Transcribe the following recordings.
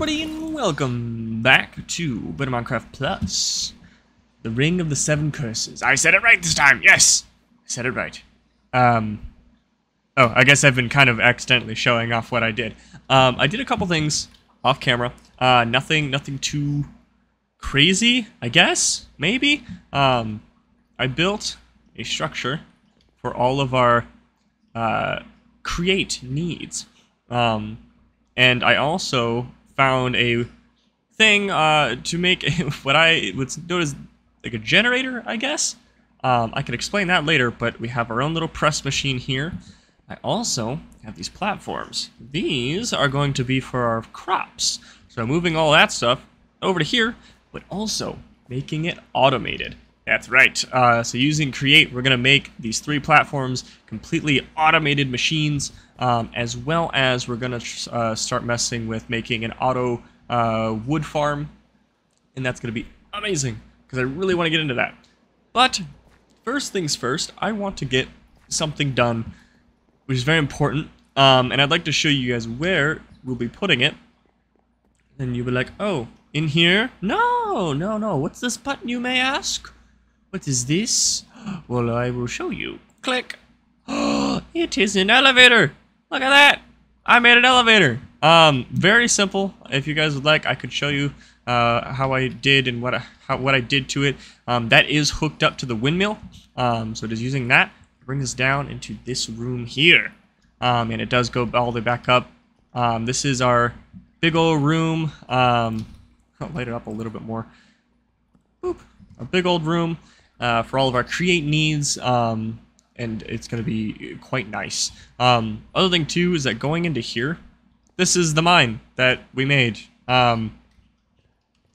everybody, and welcome back to Better Minecraft Plus. The Ring of the Seven Curses. I said it right this time, yes! I said it right. Um, oh, I guess I've been kind of accidentally showing off what I did. Um, I did a couple things off camera. Uh, nothing, nothing too crazy, I guess, maybe. Um, I built a structure for all of our uh, create needs. Um, and I also found a thing uh, to make what I would notice like a generator, I guess. Um, I can explain that later, but we have our own little press machine here. I also have these platforms. These are going to be for our crops. So moving all that stuff over to here, but also making it automated. That's right. Uh, so using Create, we're going to make these three platforms completely automated machines, um, as well as we're going to uh, start messing with making an auto uh, wood farm, and that's going to be amazing, because I really want to get into that. But first things first, I want to get something done, which is very important, um, and I'd like to show you guys where we'll be putting it. And you'll be like, oh, in here? No, no, no. What's this button, you may ask? What is this? Well, I will show you. Click. It is an elevator. Look at that. I made an elevator. Um, very simple. If you guys would like, I could show you uh, how I did and what I, how, what I did to it. Um, that is hooked up to the windmill. Um, so it is using that to bring us down into this room here. Um, and it does go all the way back up. Um, this is our big old room. Um, I'll light it up a little bit more. Boop. A big old room uh, for all of our create needs, um, and it's going to be quite nice. Um, other thing too is that going into here, this is the mine that we made. Um,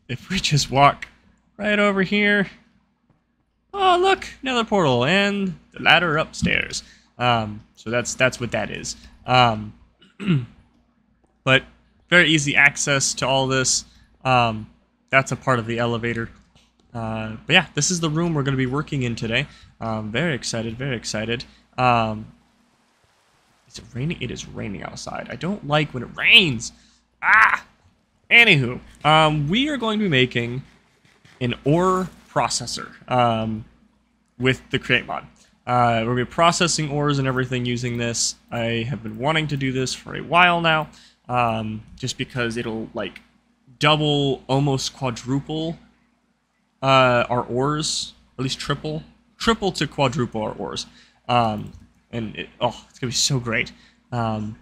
if we just walk right over here, oh look, another portal and the ladder upstairs. Um, so that's that's what that is. Um, but very easy access to all this. Um, that's a part of the elevator. Uh, but yeah, this is the room we're going to be working in today. Um, very excited, very excited. Um, is it raining? It is raining outside. I don't like when it rains. Ah! Anywho, um, we are going to be making an ore processor um, with the Create mod. Uh, to be processing ores and everything using this. I have been wanting to do this for a while now, um, just because it'll like double, almost quadruple uh, our ores, at least triple, triple to quadruple our ores. Um, and it, oh, it's gonna be so great. Um,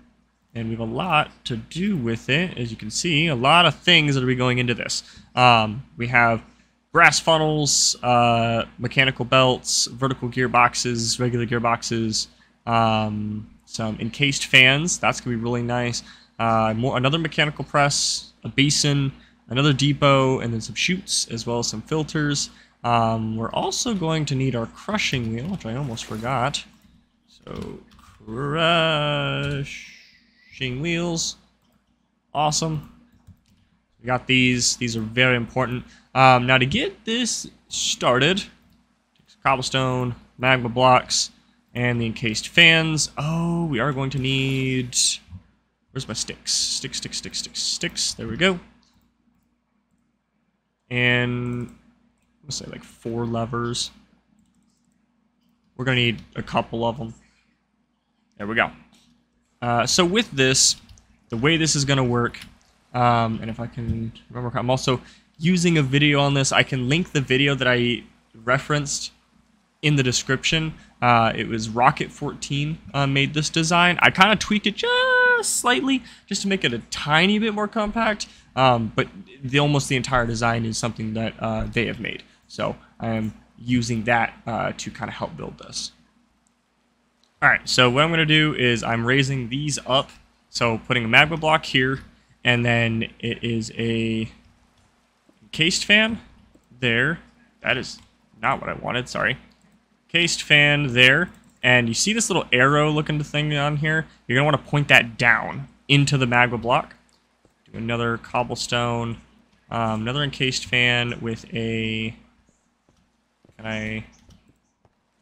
and we have a lot to do with it, as you can see, a lot of things that be going into this. Um, we have brass funnels, uh, mechanical belts, vertical gearboxes, regular gearboxes, um, some encased fans. That's gonna be really nice. Uh, more another mechanical press, a basin, another depot, and then some chutes, as well as some filters. Um, we're also going to need our crushing wheel, which I almost forgot. So, crushing wheels. Awesome. We got these. These are very important. Um, now, to get this started, cobblestone, magma blocks, and the encased fans. Oh, we are going to need... Where's my sticks? Sticks, sticks, sticks, sticks, sticks. There we go and let's say like four levers. We're gonna need a couple of them. There we go. Uh, so with this, the way this is gonna work, um, and if I can remember, I'm also using a video on this. I can link the video that I referenced in the description. Uh, it was Rocket14 uh, made this design. I kind of tweaked it just slightly, just to make it a tiny bit more compact. Um, but the, almost the entire design is something that uh, they have made. So I am using that uh, to kind of help build this. All right, so what I'm going to do is I'm raising these up. So putting a magma block here, and then it is a encased fan there. That is not what I wanted, sorry. Cased fan there. And you see this little arrow looking thing on here? You're going to want to point that down into the magma block another cobblestone, um, another encased fan with a. Can I?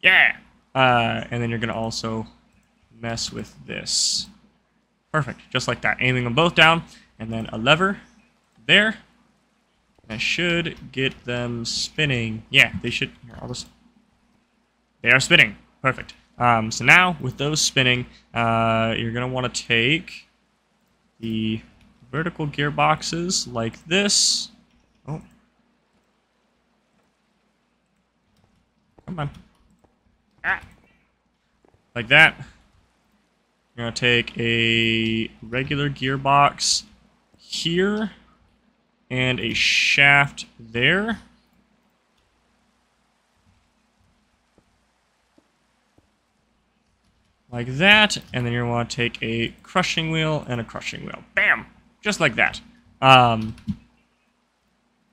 Yeah. Uh, and then you're gonna also mess with this. Perfect, just like that. Aiming them both down, and then a lever there. I should get them spinning. Yeah, they should. Here, I'll just. They are spinning. Perfect. Um, so now, with those spinning, uh, you're going to want to take the vertical gearboxes like this. Oh. Come on. Ah. Like that. You're going to take a regular gearbox here and a shaft there. Like that, and then you're going to want to take a crushing wheel and a crushing wheel. Bam! Just like that. Um,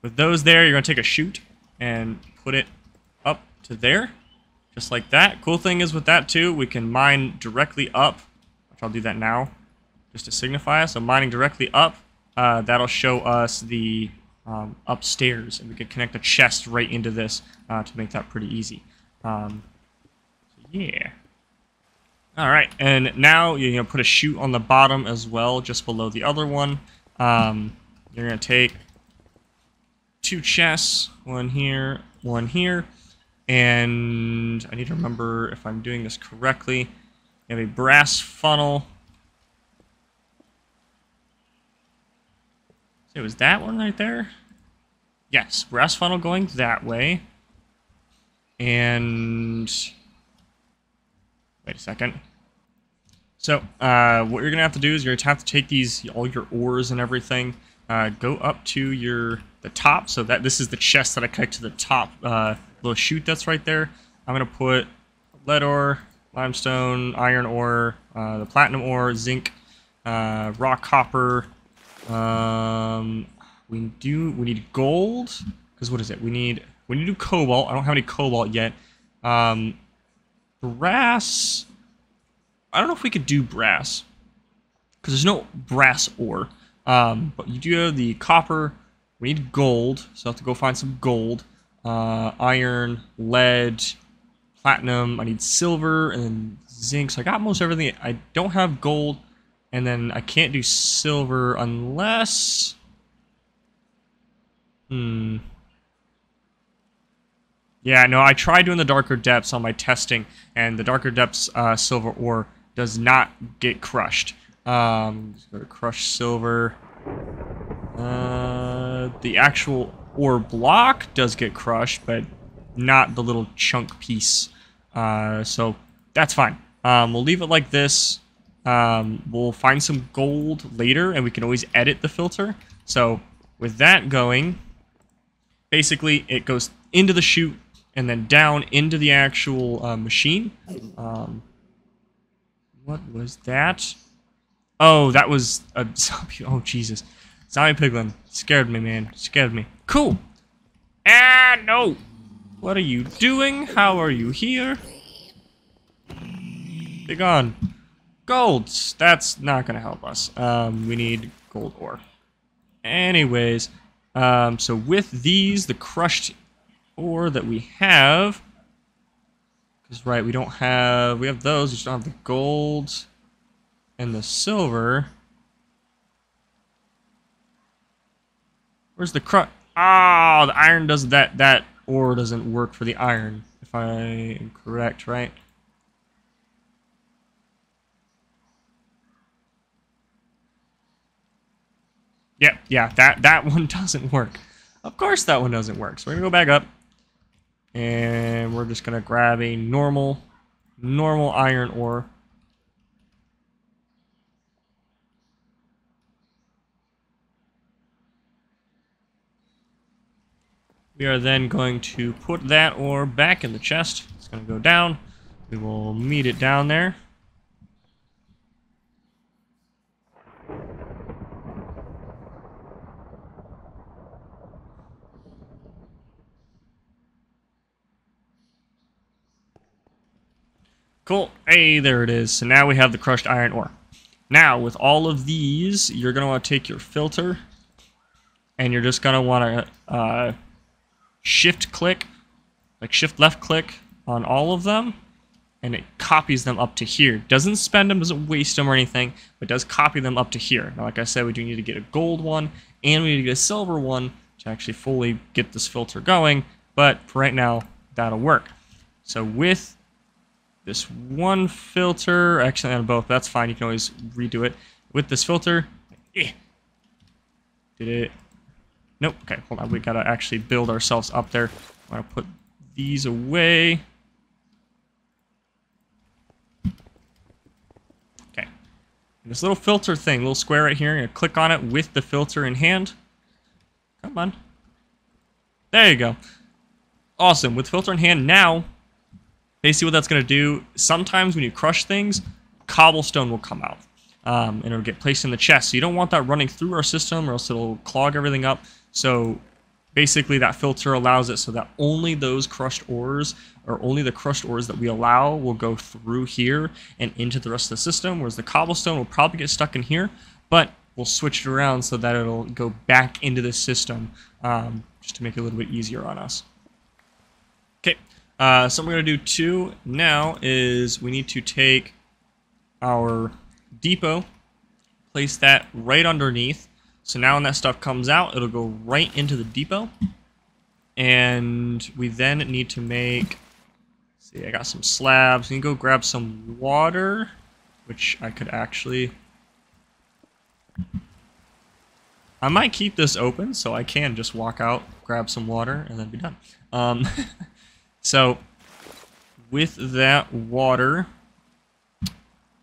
with those there, you're going to take a chute and put it up to there. Just like that. Cool thing is with that too, we can mine directly up. Which I'll do that now, just to signify. So mining directly up, uh, that'll show us the um, upstairs, and we can connect a chest right into this uh, to make that pretty easy. Um, so yeah. All right, and now you're gonna put a chute on the bottom as well, just below the other one. Um, you're gonna take two chests, one here, one here, and I need to remember if I'm doing this correctly. You have a brass funnel. So was that one right there? Yes, brass funnel going that way. And wait a second. So uh, what you're gonna have to do is you're gonna have to take these all your ores and everything, uh, go up to your the top. So that this is the chest that I cut to the top uh, little chute that's right there. I'm gonna put lead ore, limestone, iron ore, uh, the platinum ore, zinc, uh, rock copper. Um, we do we need gold because what is it? We need we need to do cobalt. I don't have any cobalt yet. Um, brass. I don't know if we could do brass because there's no brass ore. Um, but you do have the copper. We need gold, so I have to go find some gold. Uh, iron, lead, platinum. I need silver and zinc. So I got most everything. I don't have gold, and then I can't do silver unless. Hmm. Yeah, no, I tried doing the darker depths on my testing, and the darker depths uh, silver ore does not get crushed. Um, go to crush silver. Uh, the actual ore block does get crushed, but not the little chunk piece. Uh, so that's fine. Um, we'll leave it like this. Um, we'll find some gold later, and we can always edit the filter. So with that going, basically it goes into the chute and then down into the actual uh, machine. Um, what was that? Oh, that was a zombie. Oh, Jesus. Zombie piglin. Scared me, man. Scared me. Cool. Ah, no. What are you doing? How are you here? Be gone. Golds. That's not going to help us. Um, we need gold ore. Anyways, um, so with these, the crushed ore that we have, because, right, we don't have... We have those. We just don't have the gold and the silver. Where's the crux? Ah, oh, the iron does that. That ore doesn't work for the iron, if I am correct, right? Yep, yeah, that, that one doesn't work. Of course that one doesn't work. So we're going to go back up. And we're just going to grab a normal, normal iron ore. We are then going to put that ore back in the chest. It's going to go down. We will meet it down there. Cool. Hey, there it is. So now we have the crushed iron ore. Now, with all of these, you're going to want to take your filter, and you're just going to want to uh, shift click, like shift left click on all of them, and it copies them up to here. Doesn't spend them, doesn't waste them or anything, but does copy them up to here. Now, like I said, we do need to get a gold one and we need to get a silver one to actually fully get this filter going. But for right now, that'll work. So with this one filter, actually on both, that's fine. You can always redo it. With this filter, eh, did it? Nope. Okay, hold on. We gotta actually build ourselves up there. I'm gonna put these away. Okay. This little filter thing, little square right here, I'm gonna click on it with the filter in hand. Come on. There you go. Awesome. With filter in hand now, basically what that's going to do, sometimes when you crush things, cobblestone will come out. Um, and it'll get placed in the chest. So you don't want that running through our system or else it'll clog everything up. So basically that filter allows it so that only those crushed ores or only the crushed ores that we allow will go through here and into the rest of the system, whereas the cobblestone will probably get stuck in here, but we'll switch it around so that it'll go back into the system um, just to make it a little bit easier on us. Okay, uh, so what we're going to do too now is we need to take our depot, place that right underneath. So now when that stuff comes out, it'll go right into the depot. And we then need to make, see, I got some slabs. We can go grab some water, which I could actually, I might keep this open so I can just walk out, grab some water, and then be done. Um, so with that water,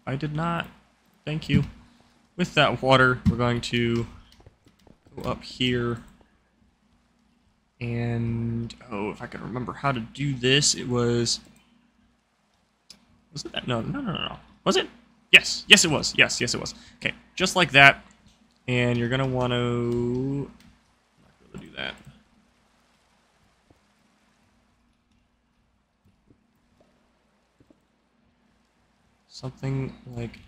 I did not Thank you. With that water, we're going to go up here. And, oh, if I can remember how to do this, it was... Was it that? No, no, no, no, no. Was it? Yes, yes it was. Yes, yes it was. Okay, just like that. And you're going to want to... Do that. Something like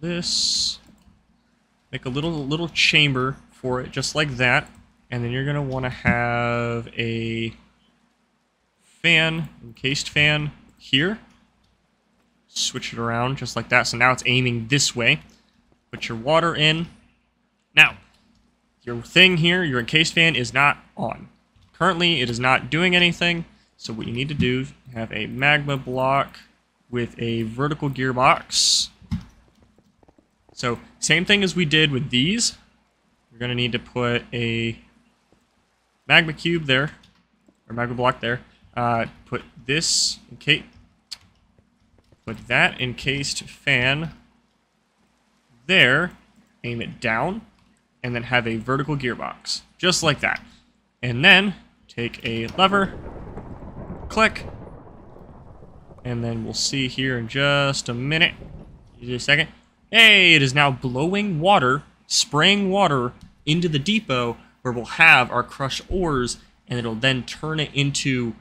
this. Make a little little chamber for it, just like that. And then you're going to want to have a fan, encased fan here. Switch it around just like that. So now it's aiming this way. Put your water in. Now, your thing here, your encased fan, is not on. Currently, it is not doing anything. So what you need to do, have a magma block with a vertical gearbox. So same thing as we did with these. We're going to need to put a magma cube there, or magma block there. Uh, put this, okay, put that encased fan there, aim it down, and then have a vertical gearbox, just like that. And then take a lever, click, and then we'll see here in just a minute, just a second, Hey, it is now blowing water, spraying water into the depot where we'll have our crushed ores and it'll then turn it into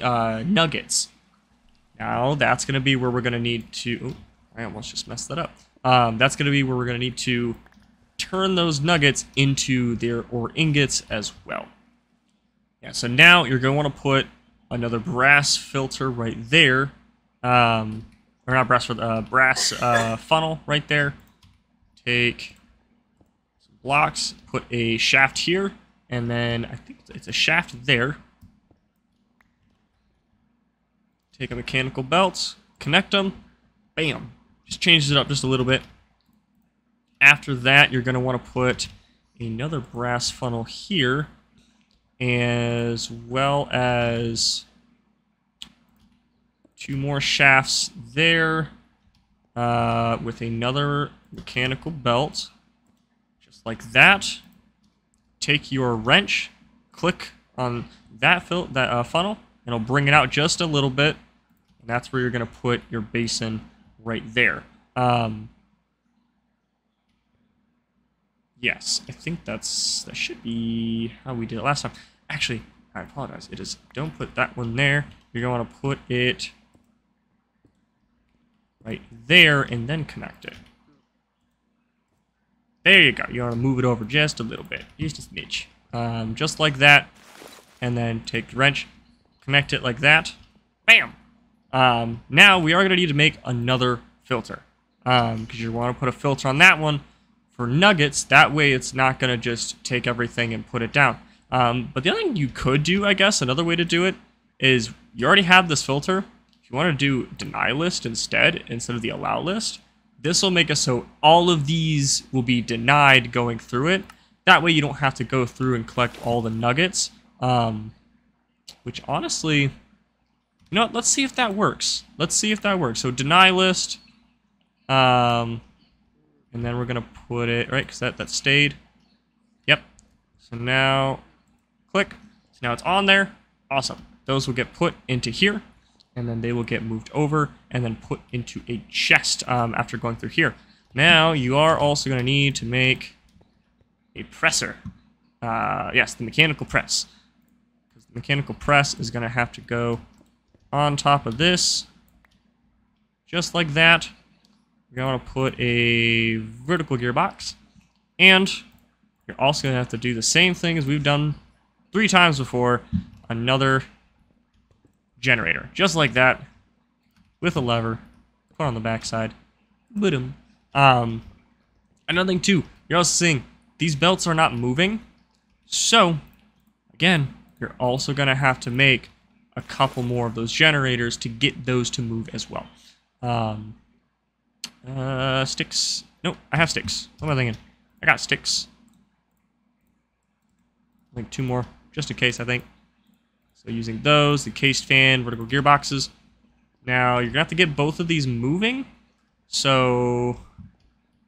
uh, nuggets. Now that's going to be where we're going to need to... Oh, I almost just messed that up. Um, that's going to be where we're going to need to turn those nuggets into their ore ingots as well. Yeah, so now you're going to want to put another brass filter right there. Um, or not brass, uh, brass uh, funnel right there. Take some blocks, put a shaft here, and then I think it's a shaft there. Take a mechanical belt, connect them, bam. Just changes it up just a little bit. After that, you're going to want to put another brass funnel here, as well as two more shafts there uh, with another mechanical belt, just like that. Take your wrench, click on that fil that uh, funnel, and it'll bring it out just a little bit. And that's where you're going to put your basin right there. Um, yes, I think that's that should be how we did it last time. Actually, I apologize. It is don't put that one there. You're going to want to put it right there and then connect it. There you go. You want to move it over just a little bit, just a smidge. Um, just like that. And then take the wrench, connect it like that. Bam! Um, now we are going to need to make another filter. Because um, you want to put a filter on that one for nuggets. That way it's not going to just take everything and put it down. Um, but the other thing you could do, I guess, another way to do it is you already have this filter. You want to do deny list instead, instead of the allow list, this will make it so all of these will be denied going through it. That way you don't have to go through and collect all the nuggets. Um, which honestly, you know what, let's see if that works. Let's see if that works. So deny list, um, and then we're gonna put it, right, because that, that stayed. Yep. So now, click. So now it's on there. Awesome. Those will get put into here, and then they will get moved over and then put into a chest um, after going through here. Now, you are also gonna need to make a presser. Uh, yes, the mechanical press. Because the mechanical press is gonna have to go on top of this, just like that. You're going to put a vertical gearbox. And you're also going to have to do the same thing as we've done three times before. Another generator. Just like that. With a lever. Put on the backside. Boom. Um, another thing too, you're also seeing these belts are not moving. So, again, you're also going to have to make a couple more of those generators to get those to move as well. Um, uh, sticks. Nope, I have sticks. What am I thinking? I got sticks. Like two more, just in case, I think. So using those, the cased fan, vertical gearboxes. Now, you're going to have to get both of these moving. So,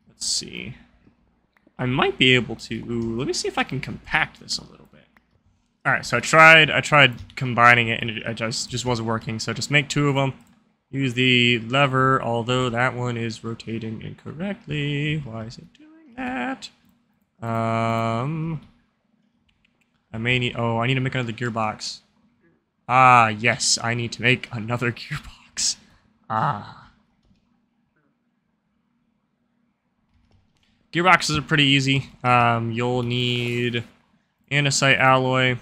let's see. I might be able to... Let me see if I can compact this a little bit. Alright, so I tried I tried combining it, and it just, just wasn't working. So just make two of them. Use the lever, although that one is rotating incorrectly. Why is it doing that? Um, I may need, oh, I need to make another gearbox. Ah, yes, I need to make another gearbox. Ah. Gearboxes are pretty easy. Um, you'll need andesite alloy.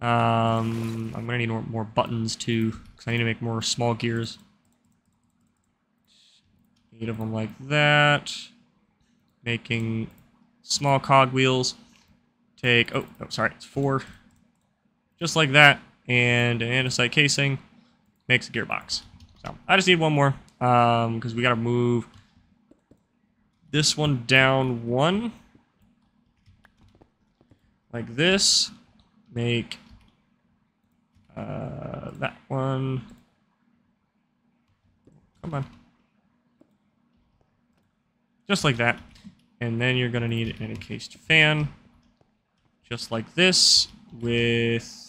Um, I'm gonna need more, more buttons too, because I need to make more small gears. Eight of them like that. Making small cog wheels. Take, oh, oh, sorry, it's four. Just like that, and an andesite casing makes a gearbox. So, I just need one more, um, because we gotta move this one down one. Like this. Make uh, that one. Come on. Just like that. And then you're going to need an encased fan. Just like this with...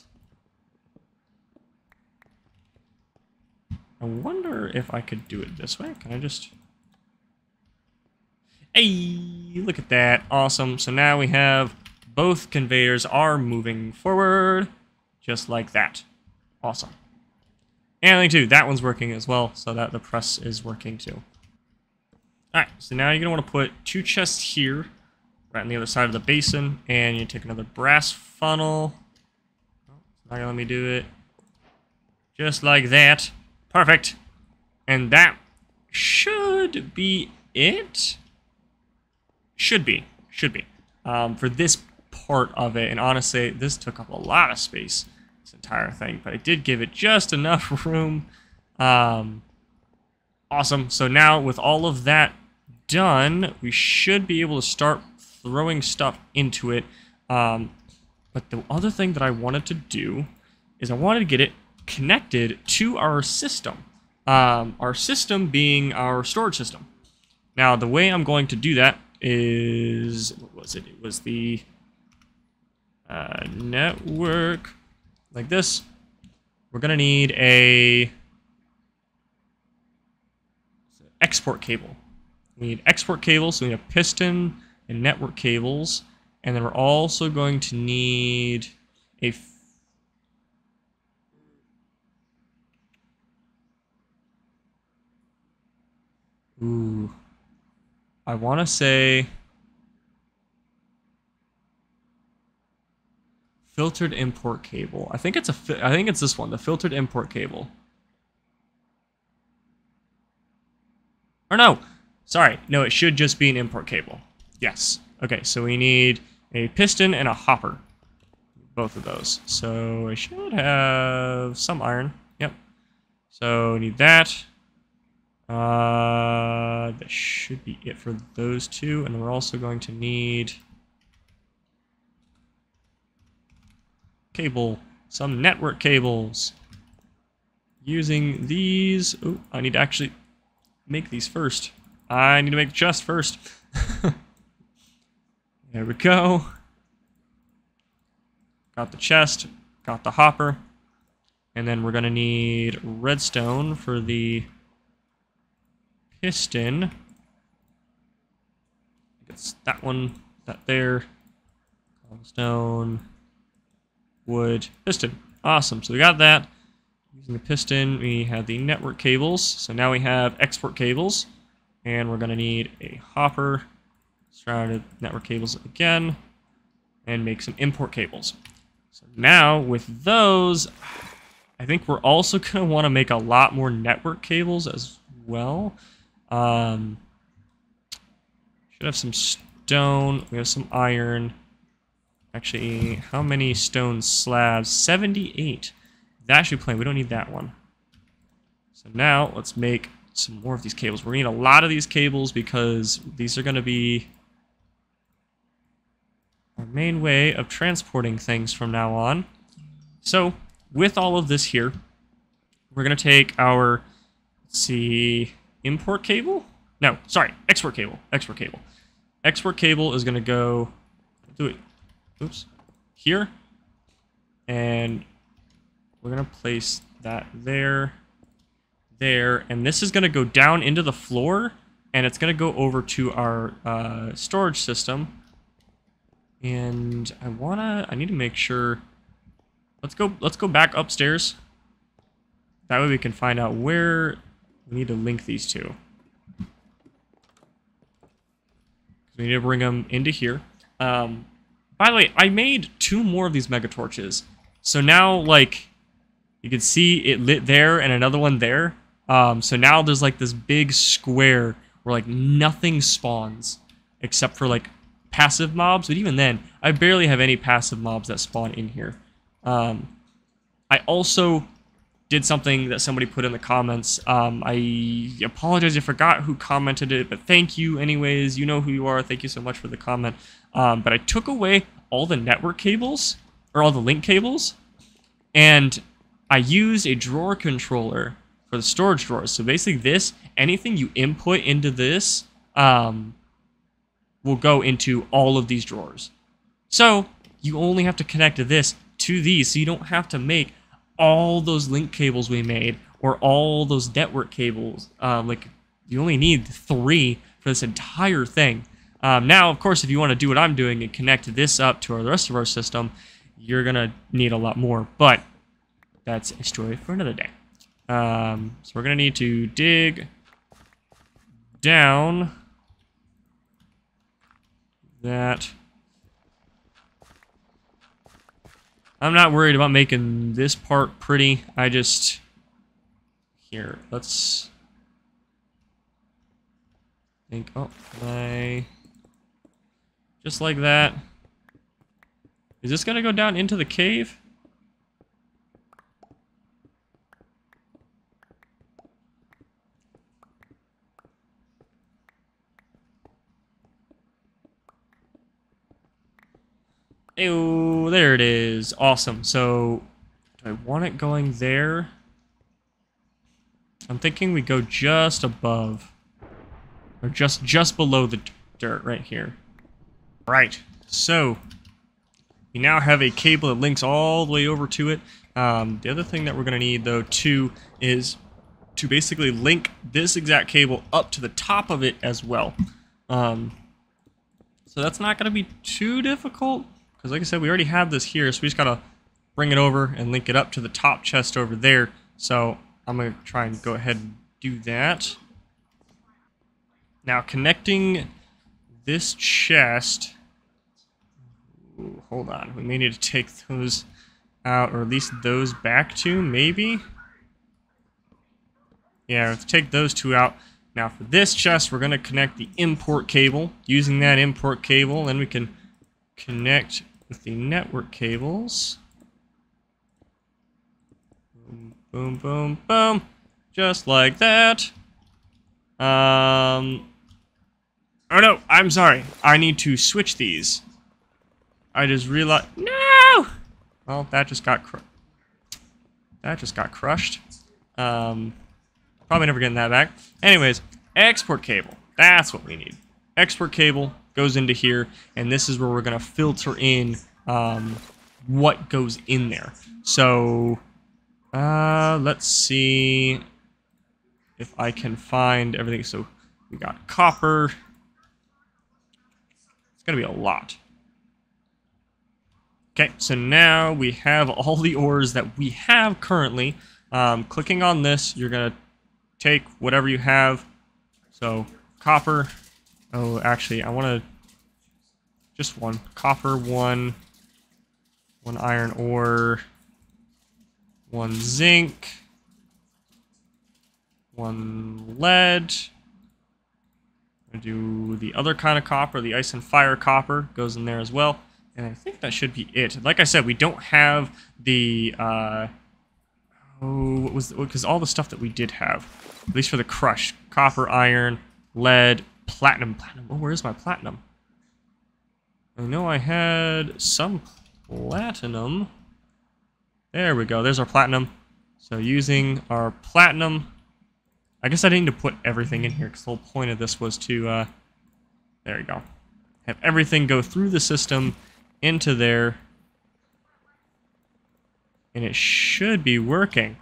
I wonder if I could do it this way. Can I just... Hey, look at that. Awesome. So now we have both conveyors are moving forward just like that. Awesome. And thing too, that one's working as well, so that the press is working too. Alright, so now you're going to want to put two chests here, right on the other side of the basin, and you take another brass funnel. Oh, it's not going to let me do it. Just like that. Perfect. And that should be it. Should be. Should be. Um, for this part of it, and honestly, this took up a lot of space this entire thing, but I did give it just enough room. Um, awesome. So now with all of that done, we should be able to start throwing stuff into it. Um, but the other thing that I wanted to do is I wanted to get it connected to our system. Um, our system being our storage system. Now, the way I'm going to do that is, what was it? It was the uh, network like this. We're going to need a export cable. We need export cables, so we need a piston and network cables. And then we're also going to need a Ooh. I want to say Filtered import cable. I think it's a. I think it's this one, the filtered import cable. Or no, Sorry, no, it should just be an import cable. Yes. Okay, so we need a piston and a hopper. Both of those. So I should have some iron. Yep. So need that. Uh, that should be it for those two. And we're also going to need cable, some network cables. Using these. Oh, I need to actually make these first. I need to make the chest first. there we go. Got the chest, got the hopper, and then we're going to need redstone for the piston. It's that one, that there. Stone, wood, piston. Awesome. So we got that. Using the piston, we have the network cables. So now we have export cables. And we're going to need a hopper, surrounded network cables again, and make some import cables. So now with those, I think we're also going to want to make a lot more network cables as well. Um, should have some stone. We have some iron. Actually, how many stone slabs? 78. That should play. We don't need that one. So now let's make some more of these cables. We're going to need a lot of these cables because these are going to be our main way of transporting things from now on. So with all of this here, we're going to take our, let's see, import cable? No, sorry, export cable, export cable. Export cable is going to go, do it, oops, here. And we're going to place that there there, and this is going to go down into the floor, and it's going to go over to our uh, storage system. And I wanna, I need to make sure. Let's go. Let's go back upstairs. That way we can find out where we need to link these two. We need to bring them into here. Um, by the way, I made two more of these mega torches. So now, like, you can see it lit there and another one there. Um, so now there's like this big square where like nothing spawns except for like passive mobs. But even then, I barely have any passive mobs that spawn in here. Um, I also did something that somebody put in the comments. Um, I apologize, I forgot who commented it, but thank you anyways. You know who you are. Thank you so much for the comment. Um, but I took away all the network cables, or all the link cables, and I used a drawer controller for the storage drawers. So basically this, anything you input into this um, will go into all of these drawers. So you only have to connect this to these, so you don't have to make all those link cables we made or all those network cables. Um, like you only need three for this entire thing. Um, now, of course, if you want to do what I'm doing and connect this up to the rest of our system, you're going to need a lot more. But that's a story for another day. Um, so we're going to need to dig down that. I'm not worried about making this part pretty. I just... Here, let's... Think, oh, I... Just like that. Is this to go down into the cave? Oh, there it is. Awesome. So, do I want it going there? I'm thinking we go just above. Or just, just below the dirt right here. Right. So, we now have a cable that links all the way over to it. Um, the other thing that we're going to need, though, too, is to basically link this exact cable up to the top of it as well. Um, so that's not going to be too difficult. Because like I said, we already have this here, so we just gotta bring it over and link it up to the top chest over there. So I'm gonna try and go ahead and do that. Now connecting this chest, Ooh, hold on, we may need to take those out, or at least those back to, maybe? Yeah, let's take those two out. Now for this chest, we're going to connect the import cable. Using that import cable, then we can connect with the network cables. Boom, boom, boom, boom. Just like that. Um. Oh no, I'm sorry. I need to switch these. I just realized. No! Well, that just got that just got crushed. Um, probably never getting that back. Anyways, export cable. That's what we need. Export cable goes into here, and this is where we're gonna filter in um, what goes in there. So, uh, let's see if I can find everything. So we got copper. It's gonna be a lot. Okay, so now we have all the ores that we have currently. Um, clicking on this, you're going to take whatever you have. So, copper. Oh, actually, I want to... Just one. Copper, one. One iron ore. One zinc. One lead. I do the other kind of copper, the ice and fire copper goes in there as well. And I think that should be it. Like I said, we don't have the, uh, oh, what was, because all the stuff that we did have, at least for the crush, copper, iron, lead, platinum, platinum. Oh, where's my platinum? I know I had some platinum. There we go. There's our platinum. So using our platinum, I guess I didn't need to put everything in here because the whole point of this was to, uh, there we go. Have everything go through the system into there. And it should be working.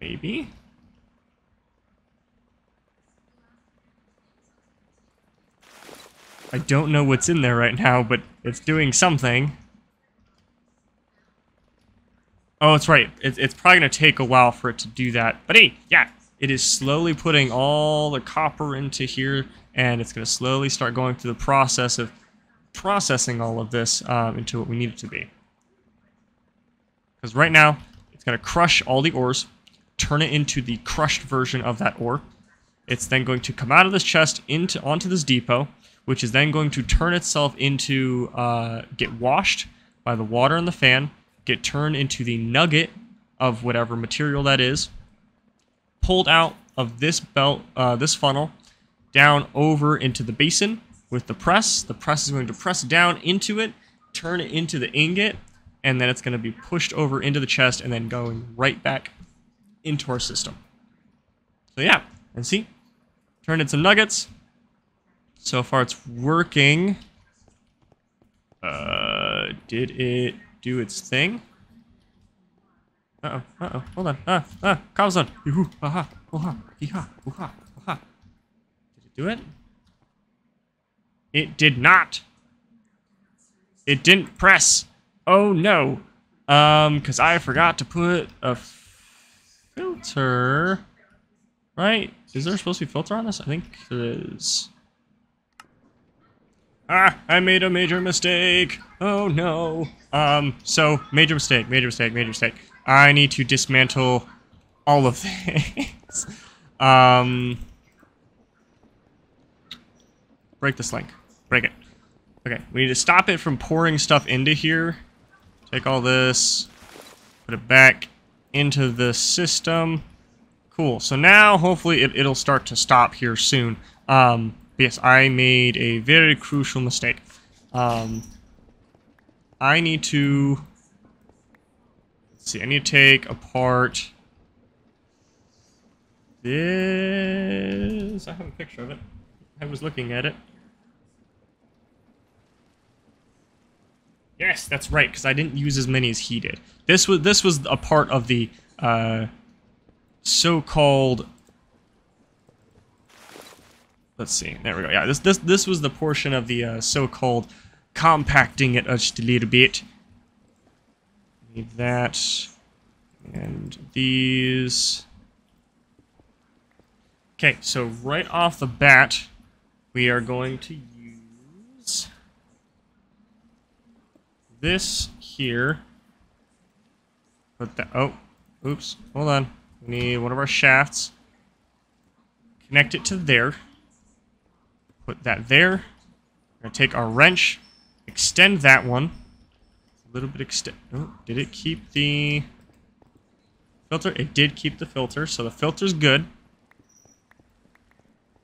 Maybe? I don't know what's in there right now, but it's doing something. Oh, it's right. It's, it's probably going to take a while for it to do that. But hey, yeah, it is slowly putting all the copper into here, and it's going to slowly start going through the process of processing all of this um, into what we need it to be. Because right now, it's going to crush all the ores, turn it into the crushed version of that ore. It's then going to come out of this chest into onto this depot, which is then going to turn itself into, uh, get washed by the water in the fan, get turned into the nugget of whatever material that is, pulled out of this belt, uh, this funnel, down over into the basin with the press. The press is going to press down into it, turn it into the ingot, and then it's going to be pushed over into the chest and then going right back into our system. So yeah, and see, turned into nuggets. So far it's working. Uh, did it do its thing? Uh-oh, uh-oh, hold on. Ah, ah, cobblestone. Yoo-hoo, aha, ooha, hee-ha, ooha. Did it do it? It did not. It didn't press. Oh, no. Um, because I forgot to put a filter. Right? Is there supposed to be filter on this? I think there is. Ah, I made a major mistake. Oh, no. Um, so, major mistake, major mistake, major mistake. I need to dismantle all of this. um, break this link. Break it. Okay, we need to stop it from pouring stuff into here. Take all this, put it back into the system. Cool. So now, hopefully, it, will start to stop here soon. Um, yes, I made a very crucial mistake. Um, I need to see, I need to take apart this. I have a picture of it. I was looking at it. Yes, that's right, because I didn't use as many as he did. This was this was a part of the uh, so-called. Let's see. There we go. Yeah, this this this was the portion of the uh, so-called compacting it just a little bit Need that. And these. Okay, so right off the bat, we are going to use this here. Put that. Oh, oops. Hold on. We need one of our shafts. Connect it to there. Put that there. We're gonna take our wrench, extend that one. A little bit extend. Oh, did it keep the filter? It did keep the filter, so the filter's good.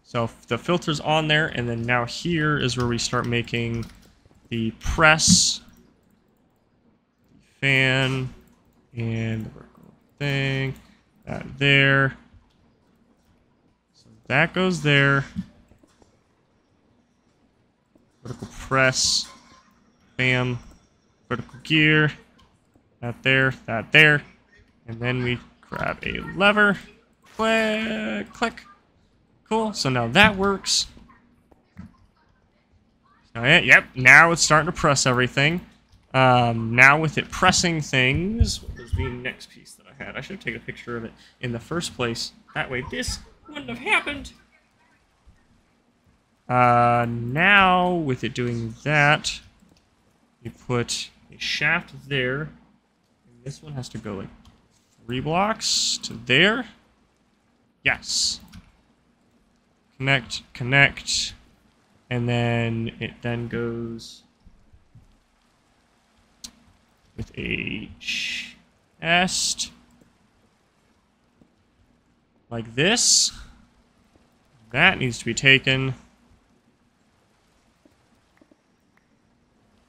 So the filter's on there, and then now here is where we start making the press, fan, and the vertical thing. That there. So that goes there. Vertical press. Bam. Vertical gear. That there, that there. And then we grab a lever. Click, click. Cool, so now that works. Yep, now it's starting to press everything. Um, now with it pressing things, what was the next piece that I had? I should have taken a picture of it in the first place. That way this wouldn't have happened. Uh, now, with it doing that, you put a shaft there. And this one has to go like three blocks to there. Yes. Connect, connect. And then it then goes with a chest like this. That needs to be taken.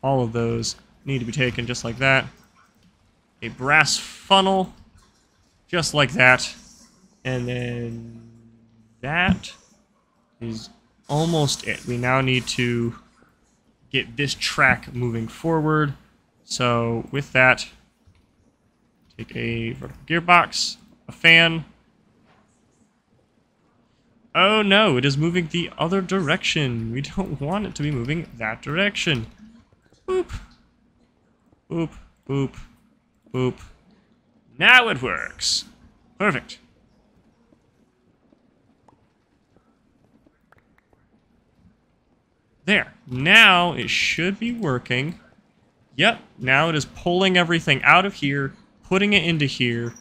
All of those need to be taken just like that. A brass funnel, just like that. And then that is almost it. We now need to get this track moving forward. So with that, take a vertical gearbox, a fan. Oh no, it is moving the other direction. We don't want it to be moving that direction. Boop. Boop, boop, boop. Now it works. Perfect. There. Now it should be working. Yep, now it is pulling everything out of here, putting it into here.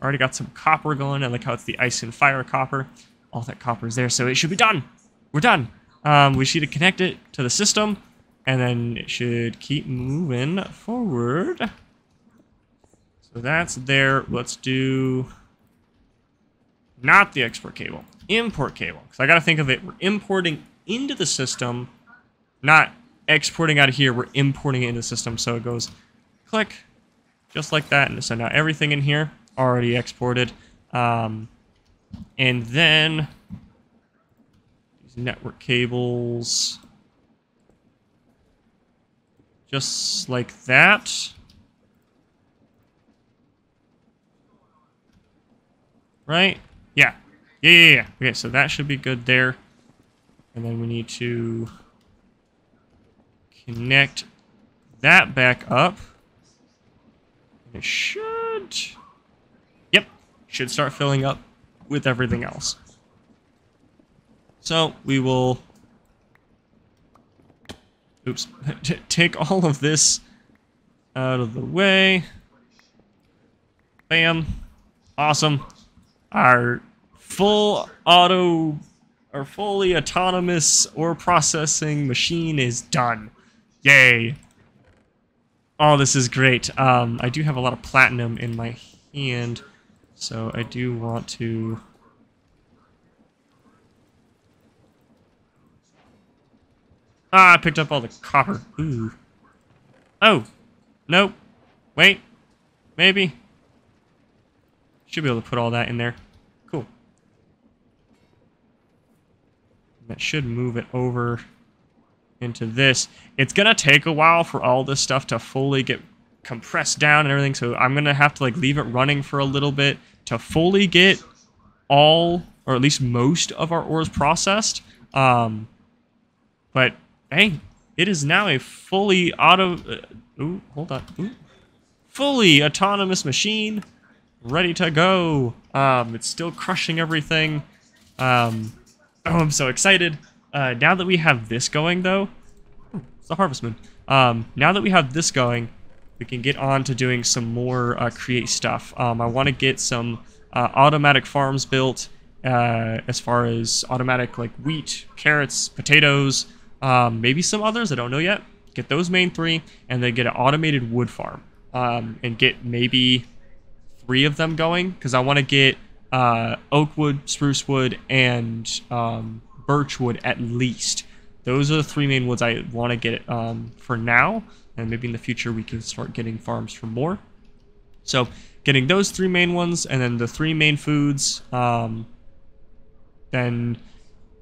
Already got some copper going. I like how it's the ice and fire copper. All that copper is there, so it should be done. We're done. Um, we should connect it to the system, and then it should keep moving forward. So that's there. Let's do not the export cable, import cable. Because I got to think of it, we're importing into the system, not exporting out of here, we're importing it into the system. So it goes click, just like that. And so now everything in here already exported. Um, and then these network cables, just like that. Right? Yeah. Yeah, yeah, yeah. Okay, so that should be good there. And then we need to connect that back up. It should... Yep, should start filling up with everything else. So we will... Oops. Take all of this out of the way. Bam. Awesome. Our full auto our fully autonomous ore processing machine is done. Yay. Oh, this is great. Um, I do have a lot of platinum in my hand, so I do want to... Ah, I picked up all the copper. Ooh. Oh. Nope. Wait. Maybe. Should be able to put all that in there. Cool. That should move it over into this. It's gonna take a while for all this stuff to fully get compressed down and everything, so I'm gonna have to like leave it running for a little bit to fully get all, or at least most of our ores processed. Um, but hey, it is now a fully auto. Uh, ooh, hold on. Ooh, fully autonomous machine, ready to go. Um, it's still crushing everything. Um, oh, I'm so excited. Uh, now that we have this going, though, it's the Harvest Moon. Um, now that we have this going, we can get on to doing some more uh, create stuff. Um, I want to get some uh, automatic farms built uh, as far as automatic like wheat, carrots, potatoes, um, maybe some others. I don't know yet. Get those main three, and then get an automated wood farm, um, and get maybe three of them going because I want to get uh, oak wood, spruce wood, and um, birch wood at least. Those are the three main woods I want to get um, for now, and maybe in the future we can start getting farms for more. So getting those three main ones, and then the three main foods. Um, then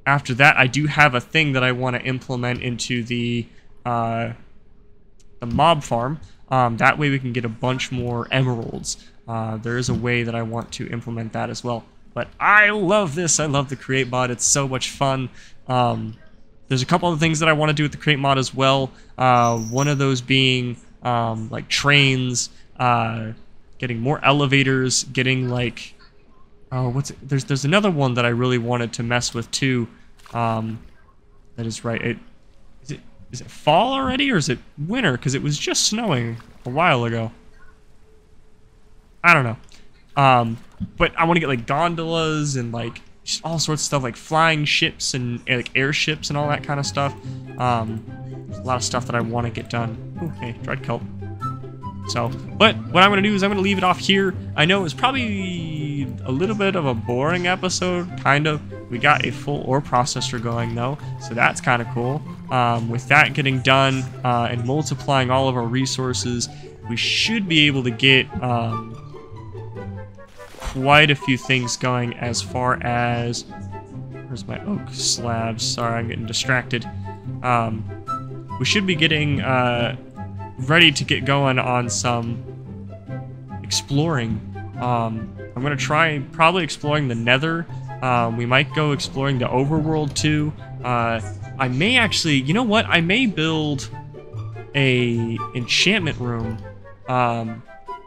after that, I do have a thing that I want to implement into the uh, the mob farm. Um, that way we can get a bunch more emeralds. Uh, there is a way that I want to implement that as well. But I love this. I love the create mod. It's so much fun. Um, there's a couple of things that I want to do with the create mod as well. Uh, one of those being um, like trains, uh, getting more elevators, getting like oh what's it? there's there's another one that I really wanted to mess with too. Um, that is right. It is it is it fall already or is it winter? Because it was just snowing a while ago. I don't know. Um, but I want to get like gondolas and like all sorts of stuff like flying ships and, like airships and all that kind of stuff. Um, a lot of stuff that I want to get done. Ooh, hey, dried kelp. So, but what I'm going to do is I'm going to leave it off here. I know it's probably a little bit of a boring episode, kind of. We got a full ore processor going though, so that's kind of cool. Um, with that getting done uh, and multiplying all of our resources, we should be able to get um, quite a few things going as far as... Where's my oak slabs? Sorry, I'm getting distracted. Um, we should be getting uh, ready to get going on some exploring. Um, I'm going to try probably exploring the nether. Um, we might go exploring the overworld too. Uh, I may actually, you know what? I may build a enchantment room um,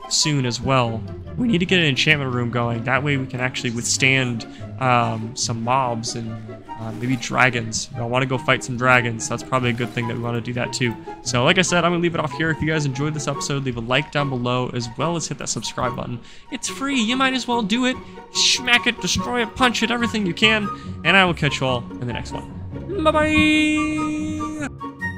soon as well. We need to get an enchantment room going. That way we can actually withstand um, some mobs and uh, maybe dragons. I want to go fight some dragons. That's probably a good thing that we want to do that too. So like I said, I'm going to leave it off here. If you guys enjoyed this episode, leave a like down below as well as hit that subscribe button. It's free. You might as well do it. Smack it, destroy it, punch it, everything you can. And I will catch you all in the next one. Bye-bye!